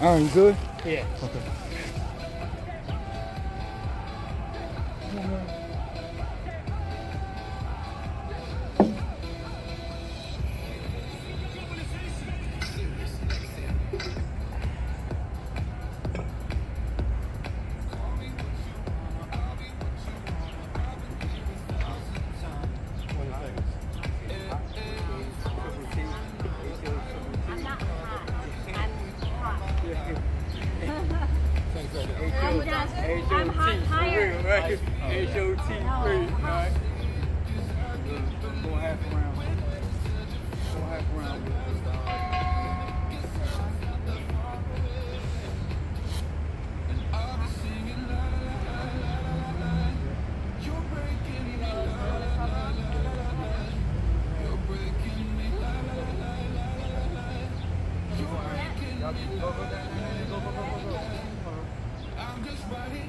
Aaron, you good? Yeah. Okay. I'm just- I'm tired. Right? H-O-T, No. right? Go half around. Go half around. I'm just right here.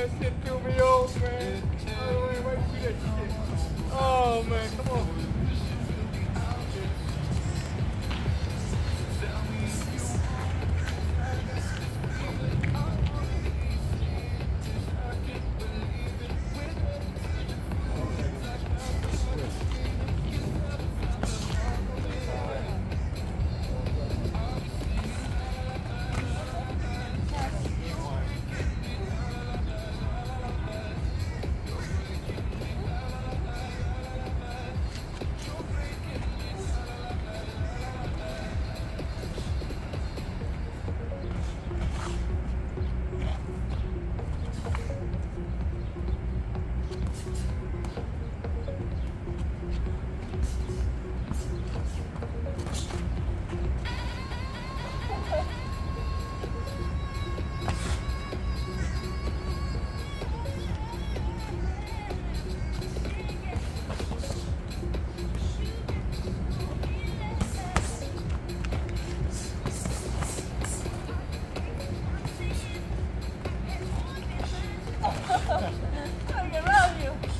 That shit threw me off, man. Wait, see that shit. Oh, man, come on. Look around you.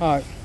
All right.